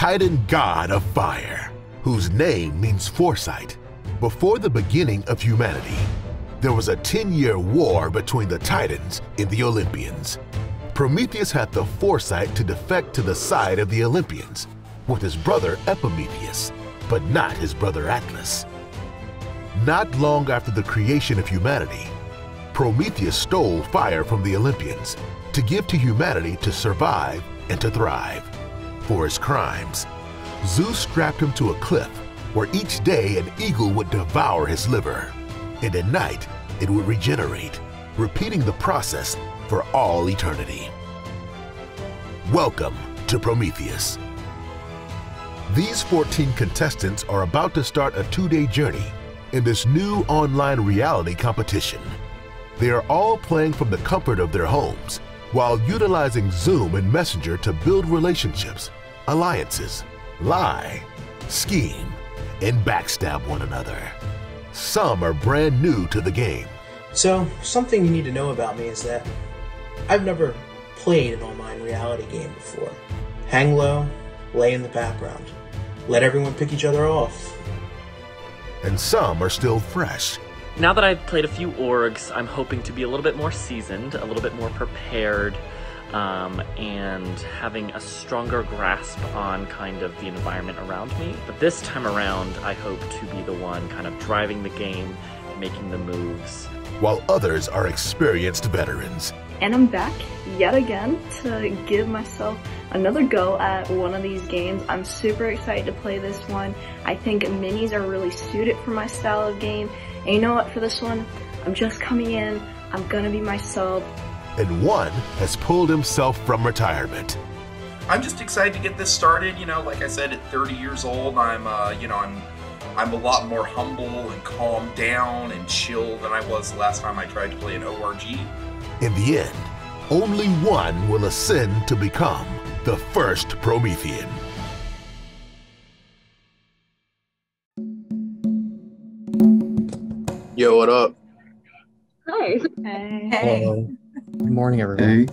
Titan god of fire, whose name means foresight. Before the beginning of humanity, there was a 10-year war between the Titans and the Olympians. Prometheus had the foresight to defect to the side of the Olympians with his brother Epimetheus, but not his brother Atlas. Not long after the creation of humanity, Prometheus stole fire from the Olympians to give to humanity to survive and to thrive. For his crimes, Zeus strapped him to a cliff where each day an eagle would devour his liver, and at night it would regenerate, repeating the process for all eternity. Welcome to Prometheus. These 14 contestants are about to start a two-day journey in this new online reality competition. They are all playing from the comfort of their homes while utilizing Zoom and Messenger to build relationships, alliances, lie, scheme, and backstab one another. Some are brand new to the game. So, something you need to know about me is that I've never played an online reality game before. Hang low, lay in the background. Let everyone pick each other off. And some are still fresh. Now that I've played a few orgs, I'm hoping to be a little bit more seasoned, a little bit more prepared, um, and having a stronger grasp on kind of the environment around me. But this time around, I hope to be the one kind of driving the game, making the moves. While others are experienced veterans. And I'm back yet again to give myself another go at one of these games. I'm super excited to play this one. I think minis are really suited for my style of game. And you know what, for this one, I'm just coming in, I'm gonna be myself. And one has pulled himself from retirement. I'm just excited to get this started. You know, like I said, at 30 years old, I'm, uh, you know, I'm, I'm a lot more humble and calm down and chill than I was the last time I tried to play an ORG. In the end, only one will ascend to become the first Promethean. Yo, what up? Hi. Hey. Hello. Good morning, everyone.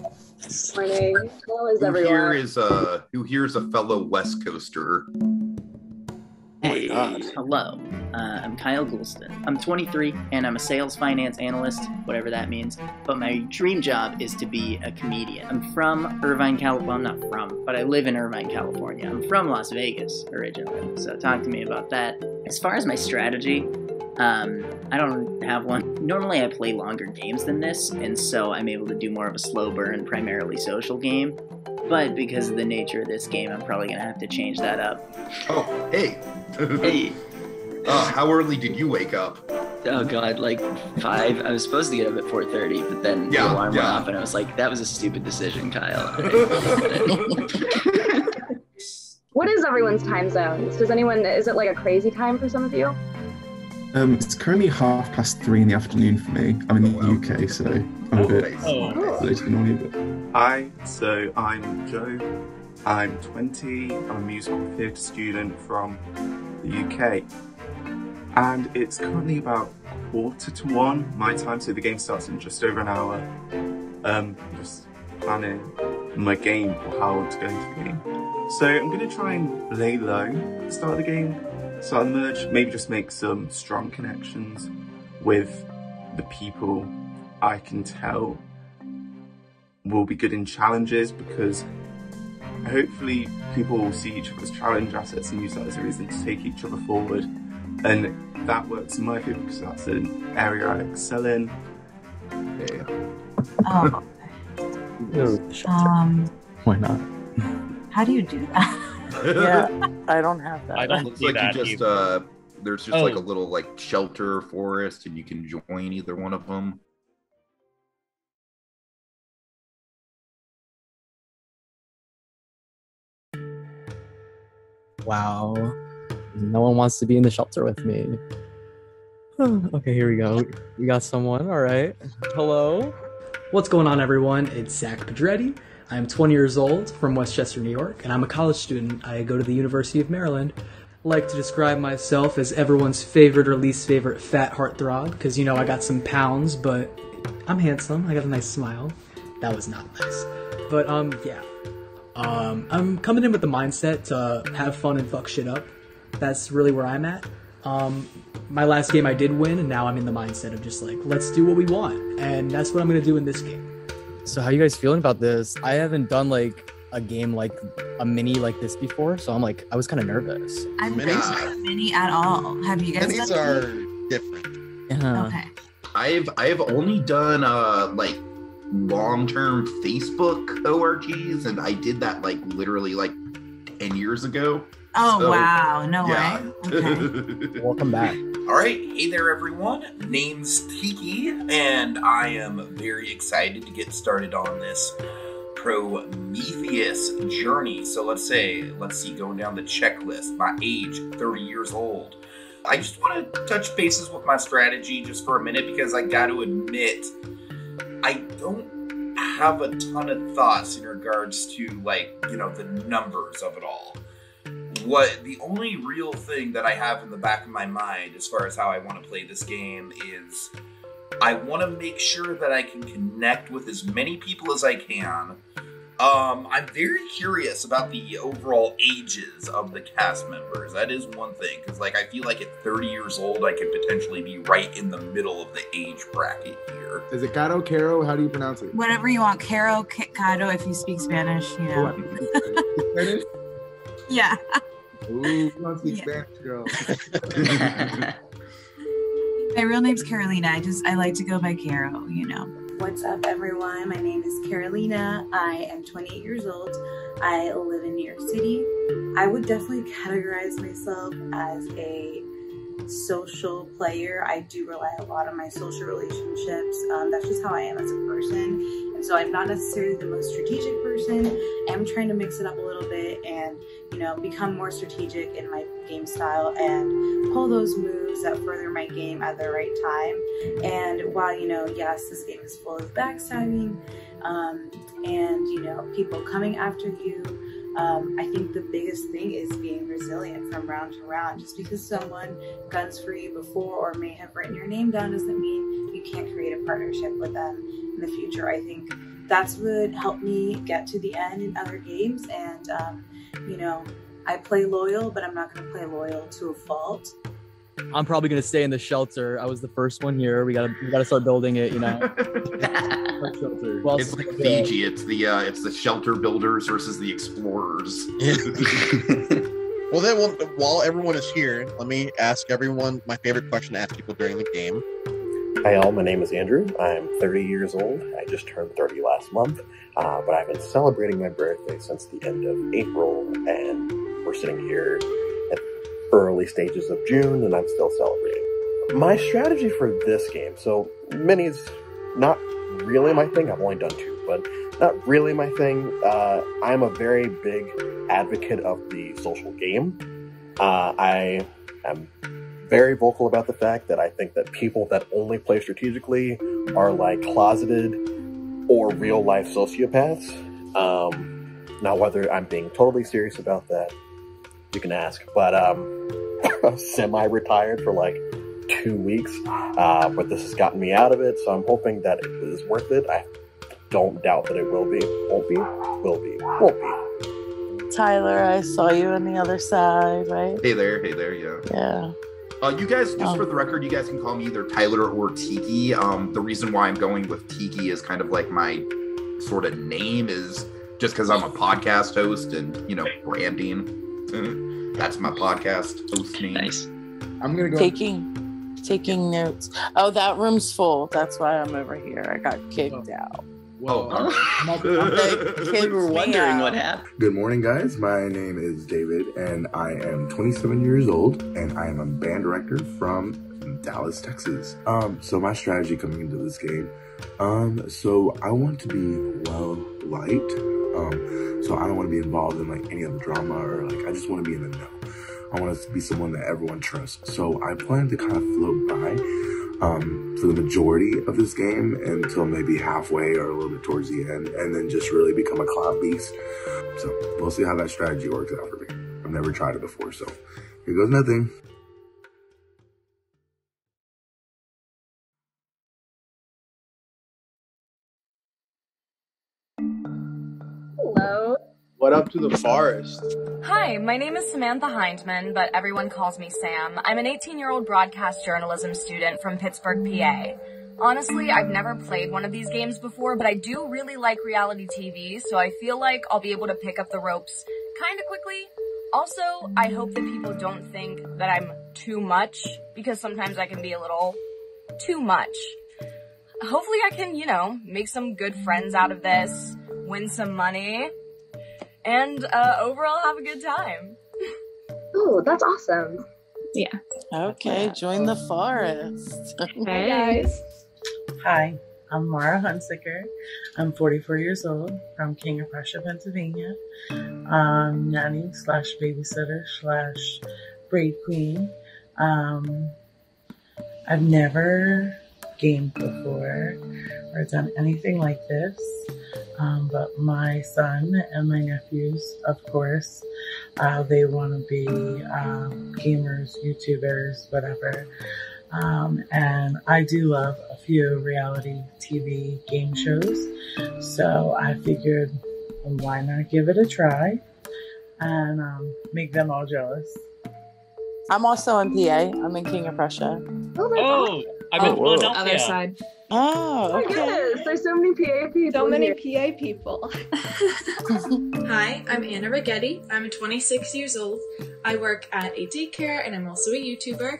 Morning. How is Who everyone? here is uh who here is a fellow West Coaster? Hey, hello. Uh, I'm Kyle Goulston. I'm 23 and I'm a sales finance analyst, whatever that means. But my dream job is to be a comedian. I'm from Irvine, California. Well, I'm not from, but I live in Irvine, California. I'm from Las Vegas originally, so talk to me about that. As far as my strategy, um, I don't have one. Normally, I play longer games than this, and so I'm able to do more of a slow burn, primarily social game. But because of the nature of this game, I'm probably gonna have to change that up. Oh, hey. Hey. Uh, how early did you wake up? Oh god, like five. I was supposed to get up at four thirty, but then Yeah, the alarm yeah. went off, and I was like, "That was a stupid decision, Kyle." What is everyone's time zones? Does anyone, is it like a crazy time for some of you? Um, it's currently half past three in the afternoon for me. I'm in the UK, so I'm a bit Oh, later than normally. But Hi, so I'm Joe. I'm 20. I'm a musical theatre student from the UK. And it's currently about quarter to one my time, so the game starts in just over an hour. Um, just planning my game or how I want to go into the game. So I'm going to try and lay low at the start of the game. So I'll merge, maybe just make some strong connections with the people I can tell will be good in challenges because hopefully people will see each other's challenge assets and use that as a reason to take each other forward. And that works in my favour because that's an area I excel in. Oh, um, why not? how do you do that? Yeah, I don't have that. I don't looks like you just uh there's just Oh. like a little like shelter forest and you can join either one of them. Wow. No one wants to be in the shelter with me. okay, here we go. We got someone. All right. Hello. What's going on, everyone? It's Zac Pedretti. I'm 20 years old from Westchester, New York, and I'm a college student. I go to the University of Maryland. I like to describe myself as everyone's favorite or least favorite fat heartthrob, because you know I got some pounds, but I'm handsome. I got a nice smile. That was not nice. But um, yeah. Um, I'm coming in with the mindset to have fun and fuck shit up. That's really where I'm at. Um, my last game I did win, and now I'm in the mindset of just like, let's do what we want, and that's what I'm gonna do in this game. So how you guys feeling about this? I haven't done like a game like a mini like this before, so I'm like I was kind of nervous. I've Minis- never played a mini at all. Have you guys Minis done are any? different. Yeah. Okay. I've I've only done uh like long-term Facebook ORGs, and I did that like literally like ten years ago. Oh So, wow, no yeah. way. Okay. Welcome back. All right, hey there, everyone. Name's Tiki, and I am very excited to get started on this Prometheus journey. So let's say, let's see, going down the checklist. My age, 30 years old. I just want to touch bases with my strategy just for a minute because I got to admit, I don't have a ton of thoughts in regards to like you know the numbers of it all what the only real thing that I have in the back of my mind as far as how I want to play this game is I want to make sure that I can connect with as many people as I can. Um, I'm very curious about the overall ages of the cast members. That is one thing because, like, I feel like at 30 years old, I could potentially be right in the middle of the age bracket here. Is it Caro, Caro? How do you pronounce it? Whatever you want, Caro, K- Cado, if you speak Spanish, you know. Spanish? Yeah. Ooh, you don't speak Spanish, girl. My real name's Carolina. I just I like to go by Caro, you know. What's up, everyone? My name is Carolina. I am 28 years old. I live in New York City. I would definitely categorize myself as a social player. I do rely a lot on my social relationships. Um, that's just how I am as a person. And so I'm not necessarily the most strategic person. I'm trying to mix it up a little bit and, you know, become more strategic in my game style and pull those moves that further my game at the right time. And while, you know, yes, this game is full of backstabbing um, and, you know, people coming after you, um, I think the biggest thing is being resilient from round to round. Just because someone guns for you before or may have written your name down doesn't mean you can't create a partnership with them in the future. I think that's what helped me get to the end in other games. And, um, you know, I play loyal, but I'm not going to play loyal to a fault. I'm probably gonna stay in the shelter. I was the first one here. We gotta we gotta start building it. You know. Well, it's like Fiji. It's the uh, it's the shelter builders versus the explorers. Well, then, well, while everyone is here, let me ask everyone my favorite question to ask people during the game. Hi, all. My name is Andrew. I'm 30 years old. I just turned 30 last month, uh, but I've been celebrating my birthday since the end of April, and we're sitting here at early stages of June, and I'm still celebrating. My strategy for this game, so minis, not really my thing. I've only done two, but not really my thing. Uh, I'm a very big advocate of the social game. Uh, I am very vocal about the fact that I think that people that only play strategically are like closeted or real life sociopaths. Um, now, whether I'm being totally serious about that, you can ask. But um, semi-retired for like two weeks, uh, but this has gotten me out of it, so I'm hoping that it is worth it. I don't doubt that it will be. Won't be. Will be. Won't be. Tyler, I saw you on the other side, right? Hey there, hey there, yeah. Yeah. Uh, you guys, just Oh. for the record, you guys can call me either Tyler or Tiki. Um, the reason why I'm going with Tiki is kind of like my sort of name is just because I'm a podcast host and you know branding. That's my podcast host name. Nice. I'm gonna go. Taking taking notes. Oh, that room's full. That's why I'm over here. I got kicked out. Whoa. They were wondering what happened. Good morning, guys. My name is David, and I am 27 years old, and I am a band director from Dallas, Texas. Um, so my strategy coming into this game, um, so I want to be well liked. Um, so I don't want to be involved in like any of the drama or like I just want to be in the know. I want to be someone that everyone trusts. So I plan to kind of float by um, for the majority of this game until maybe halfway or a little bit towards the end, and then just really become a cloud beast. So we'll see how that strategy works out for me. I've never tried it before, so here goes nothing. Up to the forest? Hi, my name is Samantha Hindman, but everyone calls me Sam. I'm an 18 year old broadcast journalism student from Pittsburgh, PA. Honestly, I've never played one of these games before, but I do really like reality TV, so I feel like I'll be able to pick up the ropes kinda quickly. Also, I hope that people don't think that I'm too much, because sometimes I can be a little too much. Hopefully I can, you know, make some good friends out of this, win some money, and uh, overall have a good time. Oh, that's awesome. Yeah. Okay, join the forest. Hey, guys. Hi, I'm Mara Hunsicker. I'm 44 years old from King of Prussia, Pennsylvania. Um, nanny slash babysitter slash braid queen. Um, I've never gamed before or done anything like this. Um, but my son and my nephews, of course, uh, they want to be um, gamers, YouTubers, whatever. Um, and I do love a few reality TV game shows. So I figured, why not give it a try and um, make them all jealous? I'm also in PA. I'm in King of Prussia. Oh, I'm in Philadelphia. Other side. Oh, Oh my okay. goodness, there's so many PA people. So many here. PA people. Hi, I'm Anna Rigatti. I'm 26 years old. I work at a daycare and I'm also a YouTuber.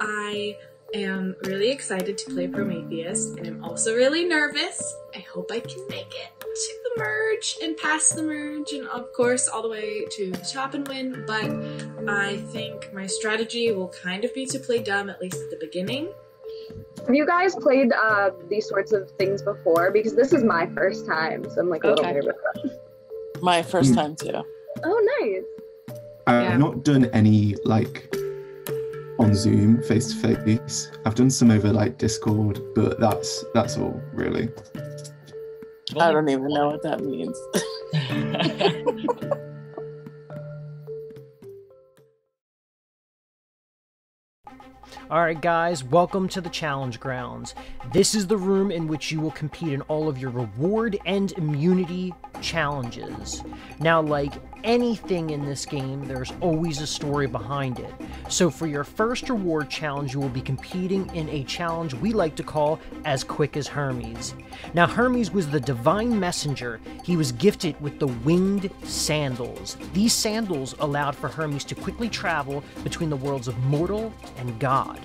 I am really excited to play Prometheus and I'm also really nervous. I hope I can make it to the merge and pass the merge and of course all the way to the top and win, but I think my strategy will kind of be to play dumb at least at the beginning. Have you guys played uh, these sorts of things before? Because this is my first time, so I'm like a little Okay. nervous. My first Mm. time too. Oh, nice. I've not done any like on Zoom face to face. I've done some over like Discord, but that's that's all really. I don't even know what that means. Alright, guys, welcome to the Challenge Grounds. This is the room in which you will compete in all of your reward and immunity challenges. Now, like anything in this game, there's always a story behind it. So, for your first reward challenge, you will be competing in a challenge we like to call As Quick as Hermes. Now, Hermes was the divine messenger. He was gifted with the winged sandals. These sandals allowed for Hermes to quickly travel between the worlds of mortal and God.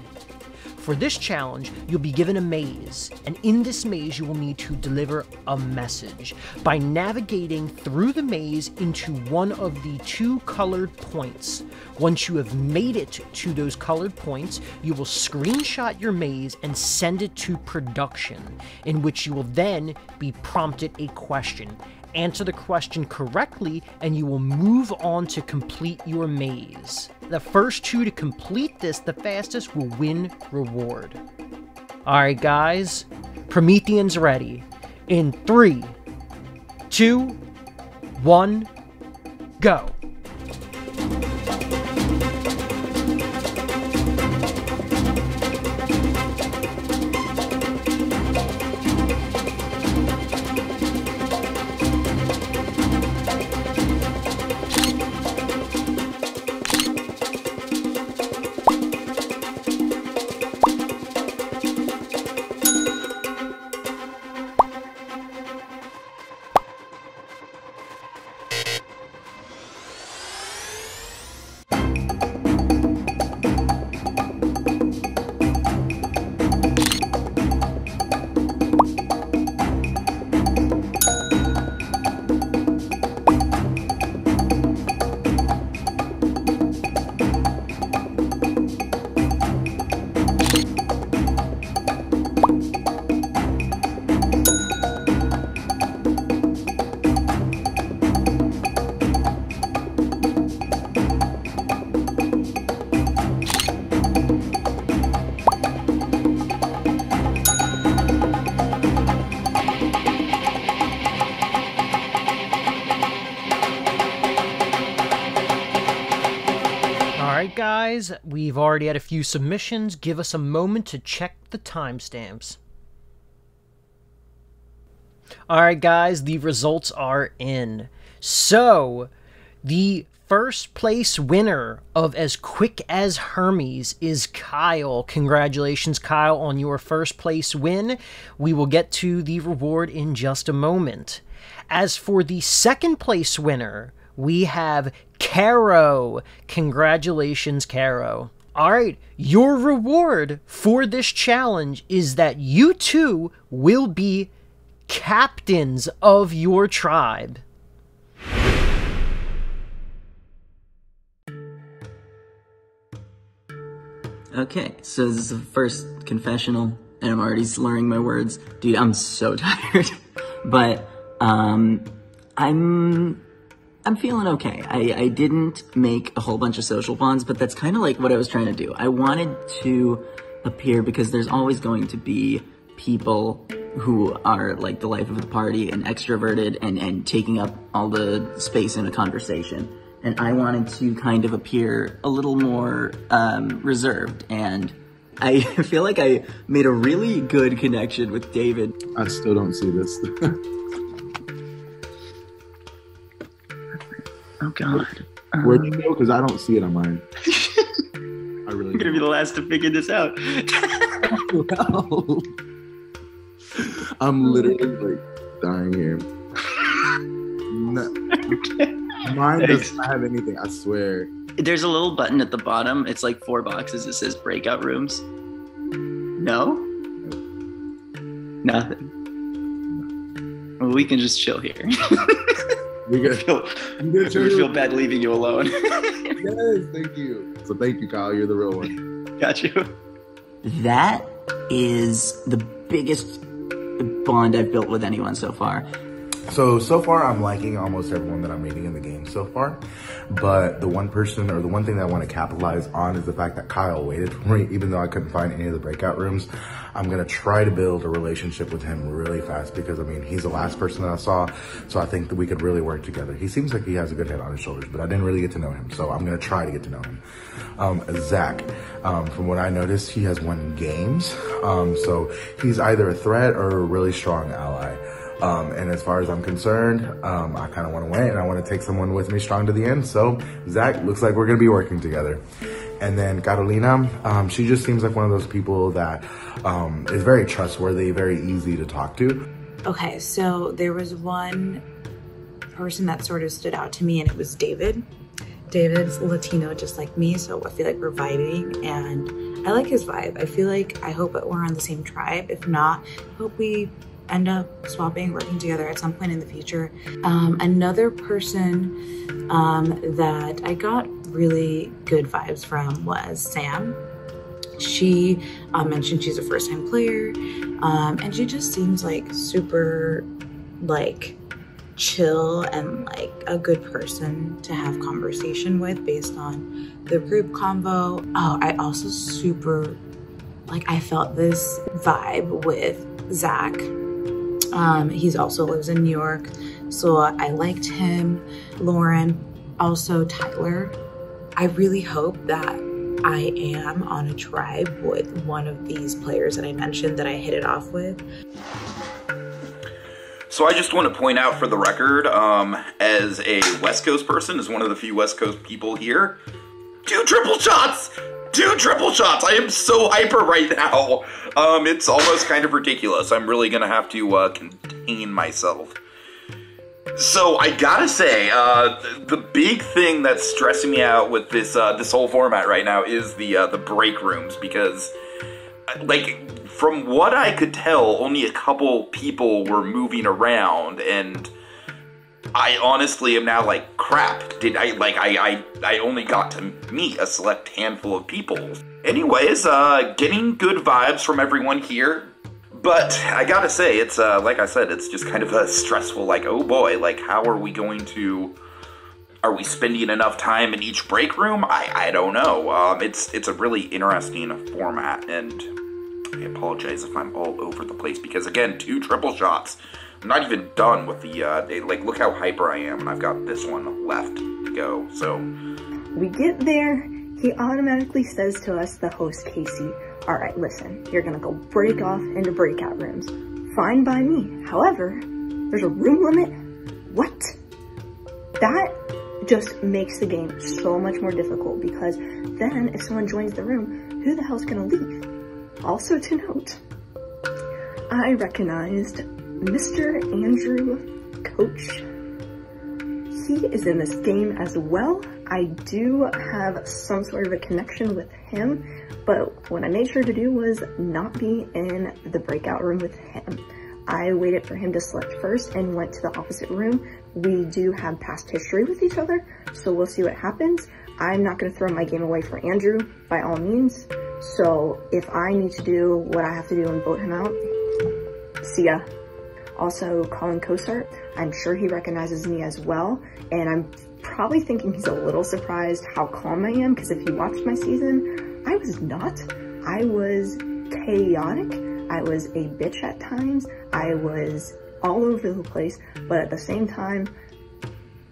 For this challenge, you'll be given a maze, and in this maze, you will need to deliver a message by navigating through the maze into one of the two colored points. Once you have made it to those colored points, you will screenshot your maze and send it to production, in which you will then be prompted a question. Answer the question correctly, and you will move on to complete your maze. The first two to complete this the fastest will win reward. Alright, guys, Promethean's ready. In three, two, one, go. Alright, guys, we've already had a few submissions. Give us a moment to check the timestamps. Alright, guys, the results are in. So, the first place winner of As Quick as Hermes is Kyle. Congratulations, Kyle, on your first place win. We will get to the reward in just a moment. As for the second place winner, we have Caro. Congratulations, Caro. All right, your reward for this challenge is that you too will be captains of your tribe. Okay, so this is the first confessional, and I'm already slurring my words. Dude, I'm so tired. but, um, I'm, I'm feeling okay. I, I didn't make a whole bunch of social bonds, but that's kind of like what I was trying to do. I wanted to appear because there's always going to be people who are like the life of the party and extroverted and, and taking up all the space in a conversation and I wanted to kind of appear a little more um, reserved. And I feel like I made a really good connection with David. I still don't see this. oh God. Where'd um, you go? Because I don't see it on mine. I really. I'm gonna be the last to figure this out. I'm literally like dying here. No. Mine Thanks. does not have anything. I swear. There's a little button at the bottom. It's like four boxes. It says breakout rooms. No? Nothing. Well, we can just chill here. We I feel, I would feel bad leaving you alone. yes, thank you. So thank you, Kyle. You're the real one. Got you. That is the biggest bond I've built with anyone so far. So, so far I'm liking almost everyone that I'm meeting in the game so far. But the one person or the one thing that I want to capitalize on is the fact that Kyle waited for me, even though I couldn't find any of the breakout rooms. I'm going to try to build a relationship with him really fast because, I mean, he's the last person that I saw. So I think that we could really work together. He seems like he has a good head on his shoulders, but I didn't really get to know him. So I'm going to try to get to know him. Um, Zac, um, from what I noticed, he has won games. Um, so he's either a threat or a really strong ally. Um, and as far as I'm concerned, um, I kind of want to win and I want to take someone with me strong to the end. So Zac, looks like we're going to be working together. And then Carolina, um, she just seems like one of those people that um, is very trustworthy, very easy to talk to. Okay, so there was one person that sort of stood out to me, and it was David. David's Latino just like me, so I feel like we're vibing, and I like his vibe. I feel like I hope that we're on the same tribe. If not, I hope we end up swapping, working together at some point in the future. Um, another person um, that I got really good vibes from was Sam. She uh, mentioned she's a first time player, um, and she just seems like super, like, chill and like a good person to have conversation with based on the group convo. Oh, I also super like I felt this vibe with Zac. Um, he's also lives in New York, so I liked him. Lauren, also Tyler. I really hope that I am on a tribe with one of these players that I mentioned that I hit it off with. So I just want to point out for the record, um, as a West Coast person, as one of the few West Coast people here, two triple shots! Two triple shots! I am so hyper right now. Um, it's almost kind of ridiculous. I'm really gonna have to uh, contain myself. So I gotta say, uh, the big thing that's stressing me out with this uh, this whole format right now is the uh, the break rooms because, uh, like, from what I could tell, only a couple people were moving around, and I honestly am now like, crap. Did I like I I I only got to meet a select handful of people. Anyways, uh, getting good vibes from everyone here. But I gotta say, it's uh, like I said, it's just kind of a stressful. Like, oh boy, like how are we going to? Are we spending enough time in each break room? I I don't know. Um, it's it's a really interesting format, and I apologize if I'm all over the place because again, two triple shots. Not even done with the uh, they, like. Look how hyper I am, and I've got this one left to go. So We get there, he automatically says to us, the host Casey, all right, listen, you're gonna go break off into breakout rooms. Fine by me. However, there's a room limit. What? that just makes the game so much more difficult because then if someone joins the room, who the hell's gonna leave? Also to note, I recognized Mr. Andrew Coach. He is in this game as well. I do have some sort of a connection with him, but what I made sure to do was not be in the breakout room with him. I waited for him to select first and went to the opposite room. We do have past history with each other, so we'll see what happens. I'm not gonna throw my game away for Andrew by all means. So if I need to do what I have to do and vote him out, see ya. Also, Collin Cousart, I'm sure he recognizes me as well, and I'm probably thinking he's a little surprised how calm I am, because if you watched my season, I was not. I was chaotic. I was a bitch at times. I was all over the place, but at the same time,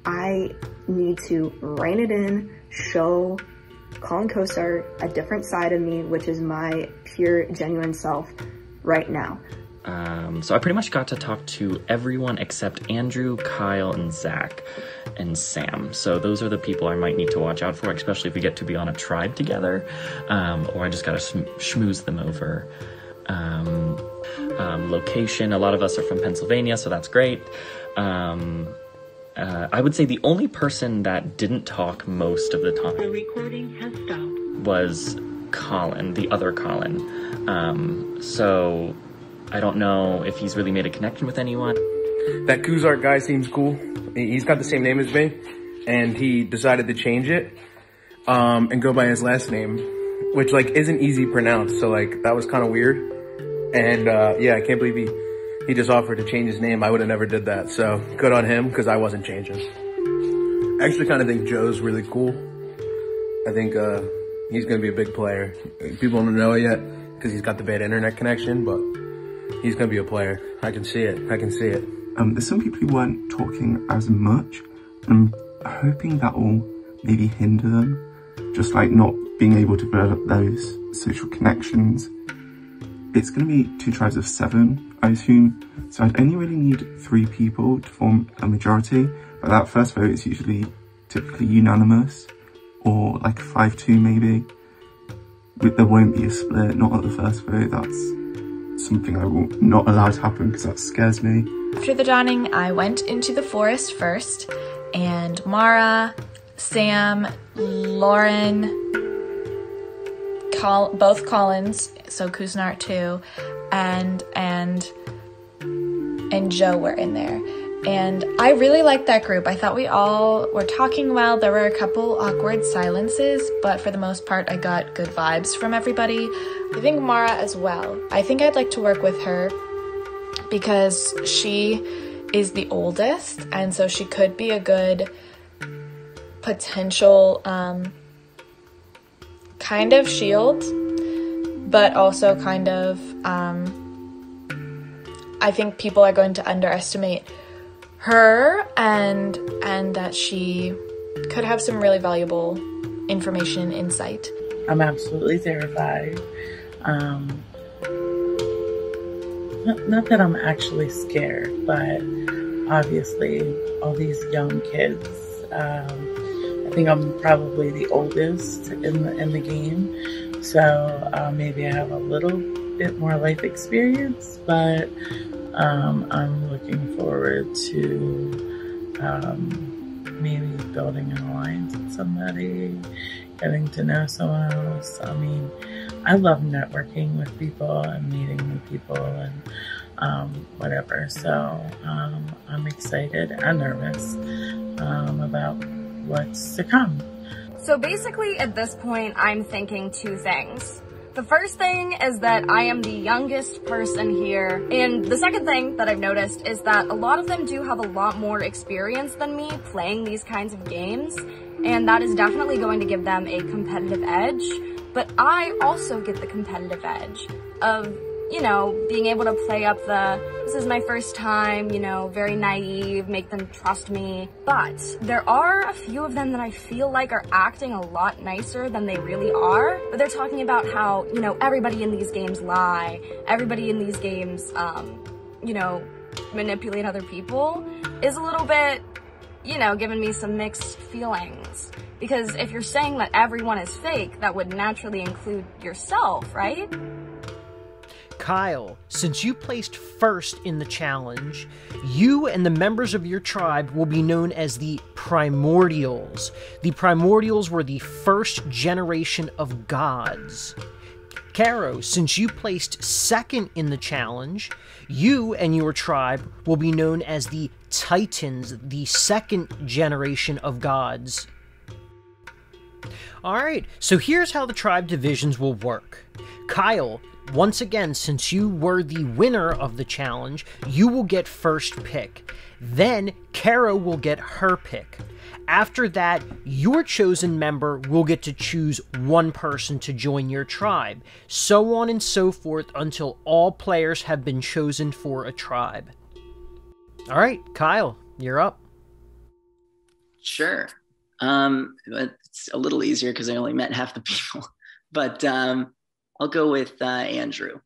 I need to rein it in, show Collin Cousart a different side of me, which is my pure, genuine self right now. Um, so I pretty much got to talk to everyone except Andrew, Kyle, and Zac, and Sam. So those are the people I might need to watch out for, especially if we get to be on a tribe together, um, or I just gotta schmooze them over. Um, um, location, a lot of us are from Pennsylvania, so that's great. Um, uh, I would say the only person that didn't talk most of the time The recording has stopped. was Collin, the other Collin. Um, so I don't know if he's really made a connection with anyone. That Cousart guy seems cool. He- He's got the same name as me, and he decided to change it um, and go by his last name, which like isn't easy pronounced. So like that was kind of weird. And uh, yeah, I can't believe he he just offered to change his name. I would have never did that. So good on him because I wasn't changing. I actually kind of think Joe's really cool. I think uh, he's gonna be a big player. People don't know it yet because he's got the bad internet connection, but he's gonna be a player. I can see it. I can see it. Um, there's some people who weren't talking as much. I'm hoping that will maybe hinder them, just like not being able to develop those social connections. It's going to be two tribes of seven, I assume, so I'd only really need three people to form a majority, but that first vote is usually typically unanimous, or like 5-2 maybe. There won't be a split, not at the first vote, that's something I will not allow to happen because that scares me. After the dawning, I went into the forest first, and Mara, Sam, Lauren, Col- both Collins, so Kuznart too, and and and Joe were in there. And I really liked that group. I thought we all were talking well. There were a couple awkward silences, but for the most part, I got good vibes from everybody. I think Mara as well. I think I'd like to work with her because she is the oldest, and so she could be a good potential um, kind of shield, but also kind of. Um, I think people are going to underestimate her and and that she could have some really valuable information insight. I'm absolutely terrified. Um, not, not that I'm actually scared, but obviously all these young kids. Um, I think I'm probably the oldest in the in the game, so uh, maybe I have a little bit more life experience, but um, I'm looking forward to um, maybe building an alliance with somebody, getting to know someone else. I mean, I love networking with people and meeting new people and um, whatever. So um, I'm excited and nervous um, about what's to come. So basically, at this point, I'm thinking two things. The first thing is that I am the youngest person here. And the second thing that I've noticed is that a lot of them do have a lot more experience than me playing these kinds of games. And that is definitely going to give them a competitive edge. But I also get the competitive edge of, you know, being able to play up the, this is my first time, you know, very naive, make them trust me. But there are a few of them that I feel like are acting a lot nicer than they really are. But they're talking about how, you know, everybody in these games lie. Everybody in these games, um, you know, manipulate other people is a little bit you know, giving me some mixed feelings. Because if you're saying that everyone is fake, that would naturally include yourself, right? Kyle, since you placed first in the challenge, you and the members of your tribe will be known as the Primordials. The Primordials were the first generation of gods. Caro, since you placed second in the challenge, you and your tribe will be known as the Titans, the second generation of gods. Alright, so here's how the tribe divisions will work. Kyle, once again, since you were the winner of the challenge, you will get first pick. Then, Caro will get her pick. After that, your chosen member will get to choose one person to join your tribe, so on and so forth until all players have been chosen for a tribe. Alright, Kyle, you're up. Sure. Um, it's a little easier because I only met half the people. But um, I'll go with uh, Andrew.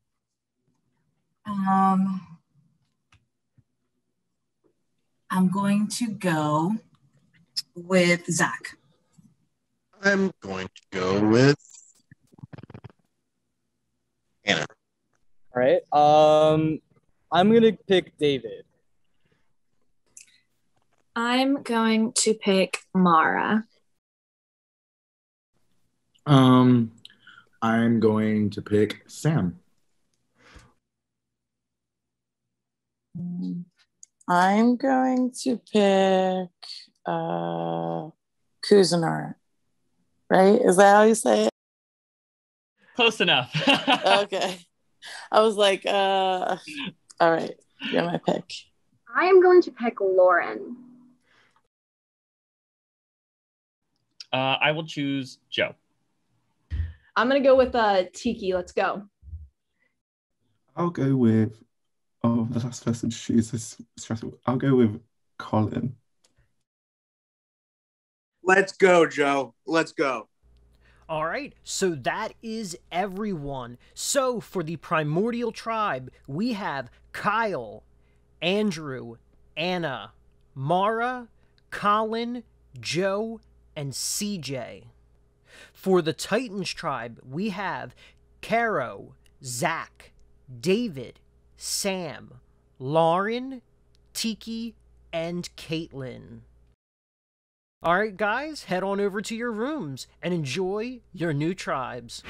Um, I'm going to go with Zac. I'm going to go with Anna. All right. Um, I'm gonna pick David. I'm going to pick Mara. Um, I'm going to pick Sam. I'm going to pick uh Kuzanar. Right? Is that how you say it? Close enough. okay. I was like, uh all right, you're my pick. I am going to pick Lauren. Uh, I will choose Joe. I'm gonna go with uh Tiki. Let's go. I'll go with. Oh, the last person to choose is stressful. I'll go with Collin. Let's go, Joe. Let's go. All right, so that is everyone. So for the primordial tribe, we have Kyle, Andrew, Anna, Mara, Collin, Joe, and CJ. For the Titans tribe, we have Caro, Zac, David, Sam, Lauren, Tiki, and Kaitlyn. Alright, guys, head on over to your rooms and enjoy your new tribes.